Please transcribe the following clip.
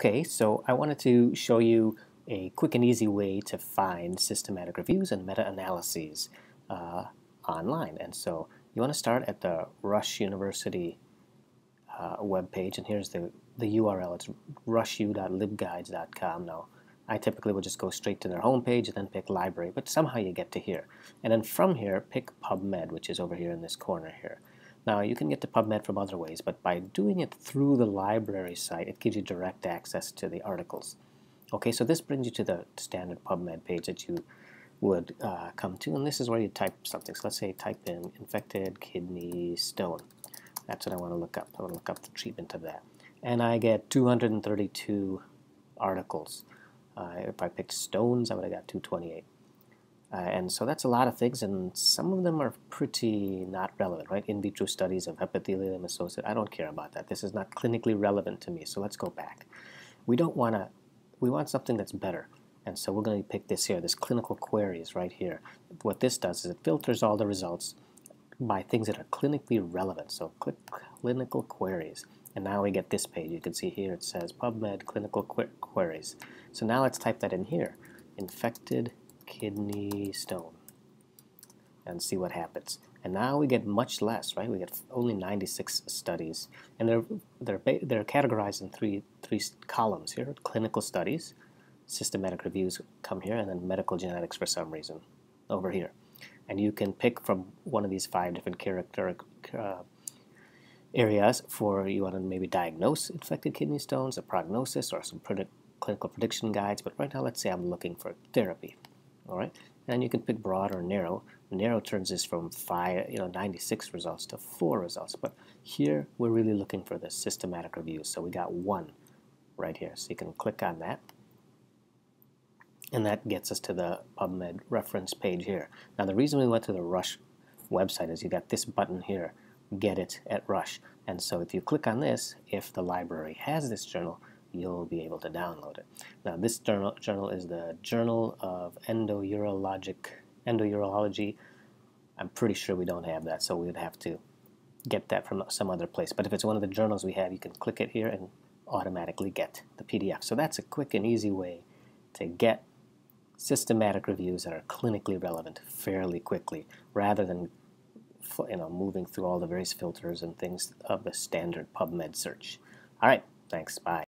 Okay, so I wanted to show you a quick and easy way to find systematic reviews and meta-analyses uh, online. And so you want to start at the Rush University uh, webpage, and here's the, the URL. It's rushu.libguides.com. Now, I typically would just go straight to their homepage and then pick library, but somehow you get to here. And then from here, pick PubMed, which is over here in this corner here. Now you can get to PubMed from other ways, but by doing it through the library site, it gives you direct access to the articles. Okay, so this brings you to the standard PubMed page that you would uh, come to, and this is where you type something. So let's say type in infected kidney stone. That's what I want to look up. I want to look up the treatment of that. And I get 232 articles. Uh, if I picked stones, I would have got 228. Uh, and so that's a lot of things, and some of them are pretty not relevant, right? In vitro studies of epithelium associated. I don't care about that. This is not clinically relevant to me. So let's go back. We don't want to. We want something that's better, and so we're going to pick this here. This clinical queries right here. What this does is it filters all the results by things that are clinically relevant. So click clinical queries, and now we get this page. You can see here it says PubMed clinical queries. So now let's type that in here. Infected kidney stone and see what happens. And now we get much less, right? We get only 96 studies, and they're they're they're categorized in three three columns here: clinical studies, systematic reviews come here, and then medical genetics for some reason over here. And you can pick from one of these five different character uh, areas for you want to maybe diagnose infected kidney stones, a prognosis, or some predict, clinical prediction guides. But right now, let's say I'm looking for therapy all right? And you can pick broad or narrow. Narrow turns this from five you know 96 results to four results. But here we're really looking for the systematic reviews so we got one right here. So you can click on that. And that gets us to the PubMed reference page here. Now the reason we went to the Rush website is you got this button here get it at Rush. And so if you click on this if the library has this journal you'll be able to download it. Now this journal, journal is the Journal of Endourologic Endourology. I'm pretty sure we don't have that, so we would have to get that from some other place. But if it's one of the journals we have, you can click it here and automatically get the PDF. So that's a quick and easy way to get systematic reviews that are clinically relevant fairly quickly, rather than you know moving through all the various filters and things of the standard PubMed search. All right, thanks. Bye.